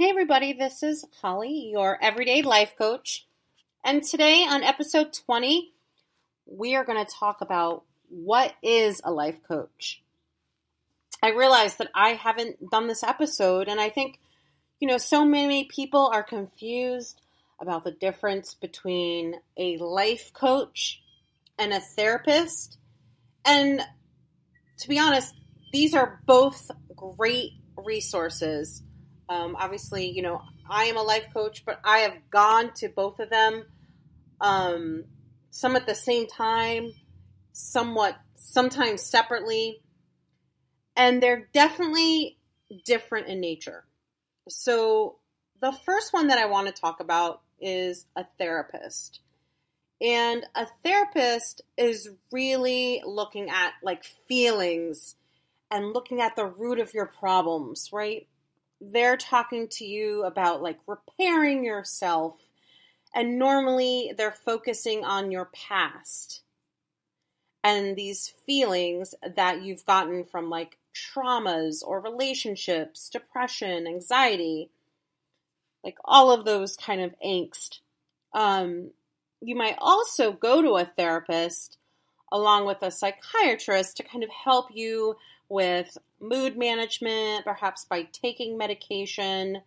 Hey, everybody, this is Holly, your everyday life coach. And today on episode 20, we are going to talk about what is a life coach. I realized that I haven't done this episode, and I think, you know, so many people are confused about the difference between a life coach and a therapist. And to be honest, these are both great resources um, obviously, you know, I am a life coach, but I have gone to both of them, um, some at the same time, somewhat, sometimes separately, and they're definitely different in nature. So, the first one that I want to talk about is a therapist. And a therapist is really looking at like feelings and looking at the root of your problems, right? They're talking to you about like repairing yourself. And normally they're focusing on your past and these feelings that you've gotten from like traumas or relationships, depression, anxiety, like all of those kind of angst. Um, you might also go to a therapist along with a psychiatrist to kind of help you with mood management, perhaps by taking medication.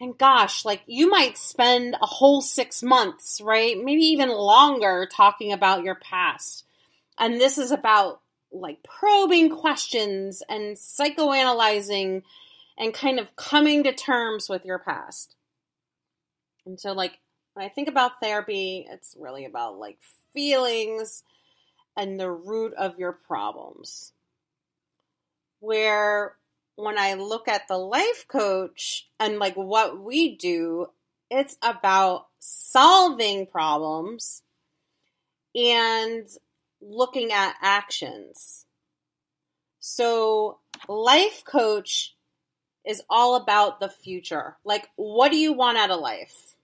And gosh, like you might spend a whole six months, right? Maybe even longer talking about your past. And this is about like probing questions and psychoanalyzing and kind of coming to terms with your past. And so, like, when I think about therapy, it's really about like feelings and the root of your problems where when I look at the life coach and like what we do, it's about solving problems and looking at actions. So, life coach is all about the future. Like, what do you want out of life?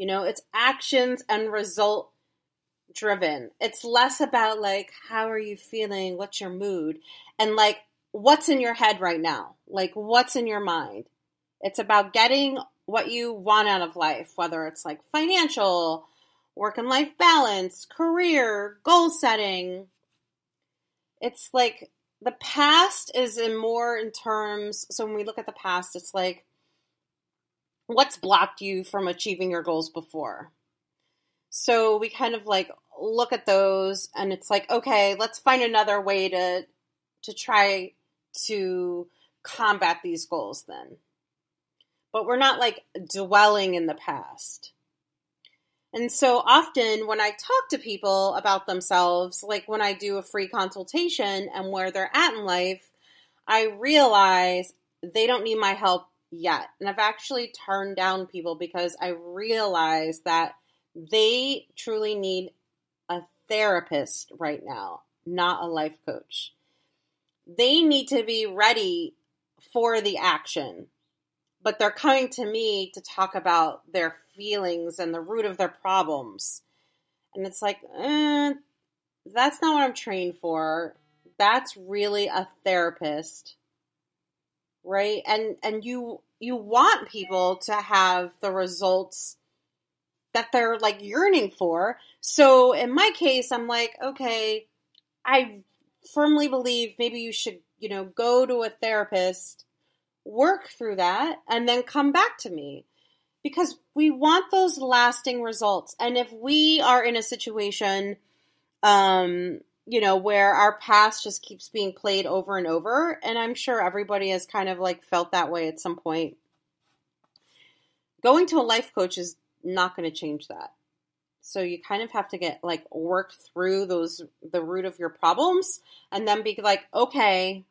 You know, it's actions and result driven. It's less about like, how are you feeling? What's your mood? And like, what's in your head right now? Like, what's in your mind? It's about getting what you want out of life, whether it's like financial, work and life balance, career, goal setting. It's like the past is in more in terms, so when we look at the past, it's like what's blocked you from achieving your goals before. So we kind of like look at those and it's like, okay, let's find another way to to try to combat these goals then. But we're not like dwelling in the past. And so often when I talk to people about themselves, like when I do a free consultation and where they're at in life, I realize they don't need my help yet. And I've actually turned down people because I realize that they truly need a therapist right now, not a life coach they need to be ready for the action. But they're coming to me to talk about their feelings and the root of their problems. And it's like, eh, that's not what I'm trained for. That's really a therapist. Right? And and you you want people to have the results that they're like yearning for. So in my case, I'm like, okay, I firmly believe maybe you should, you know, go to a therapist, work through that, and then come back to me. Because we want those lasting results. And if we are in a situation, um, you know, where our past just keeps being played over and over, and I'm sure everybody has kind of like felt that way at some point. Going to a life coach is not going to change that. So you kind of have to get like work through those the root of your problems and then be like, okay,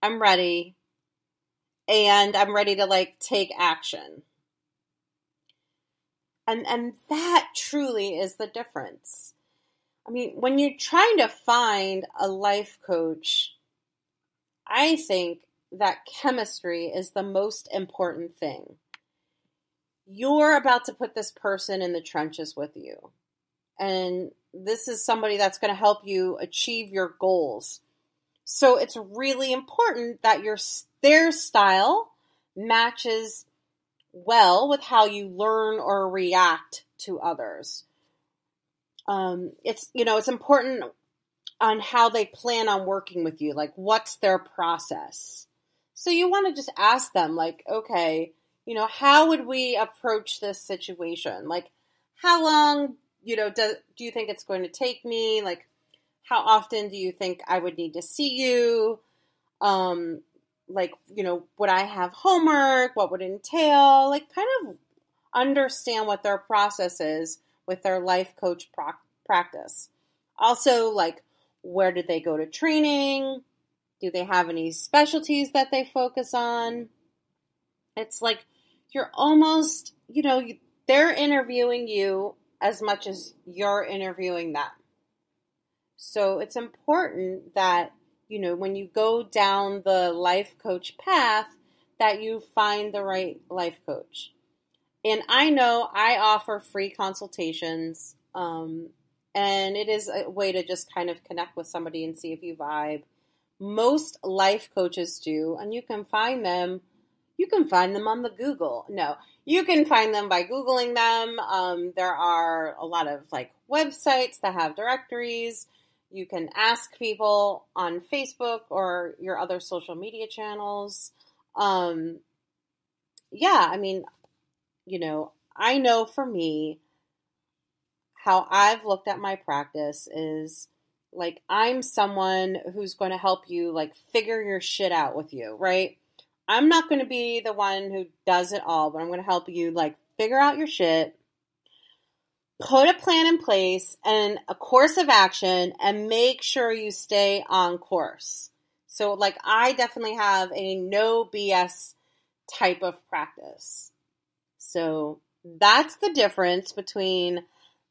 I'm ready. And I'm ready to like take action. And and that truly is the difference. I mean, when you're trying to find a life coach, I think that chemistry is the most important thing you're about to put this person in the trenches with you. And this is somebody that's going to help you achieve your goals. So it's really important that your their style matches well with how you learn or react to others. Um, it's you know it's important on how they plan on working with you, like what's their process. So you want to just ask them, like, okay, you know, how would we approach this situation? Like, how long, you know, do, do you think it's going to take me? Like, how often do you think I would need to see you? Um, like, you know, would I have homework? What would entail? Like, kind of understand what their process is with their life coach practice. Also, like, where did they go to training? Do they have any specialties that they focus on? It's like you're almost, you know, they're interviewing you as much as you're interviewing them. So it's important that, you know, when you go down the life coach path, that you find the right life coach. And I know I offer free consultations, um, and it is a way to just kind of connect with somebody and see if you vibe. Most life coaches do, and you can find them. You can find them on the Google. No, you can find them by Googling them. Um, there are a lot of like websites that have directories. You can ask people on Facebook or your other social media channels. Um, yeah, I mean, you know, I know for me, how I've looked at my practice is like I'm someone who's going to help you like figure your shit out with you, right? I'm not going to be the one who does it all, but I'm going to help you like figure out your shit, put a plan in place and a course of action and make sure you stay on course. So like I definitely have a no BS type of practice. So that's the difference between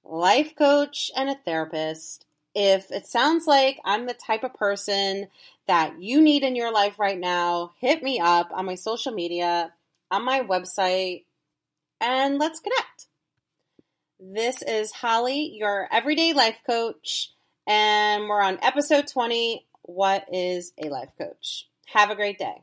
life coach and a therapist. If it sounds like I'm the type of person that you need in your life right now, hit me up on my social media, on my website, and let's connect. This is Holly, your everyday life coach, and we're on episode 20 What is a Life Coach? Have a great day.